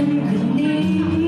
远你。